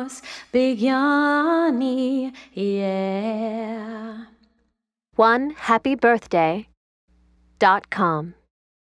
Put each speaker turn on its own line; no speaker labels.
Cosmos Big yeah.
One happy birthday dot com.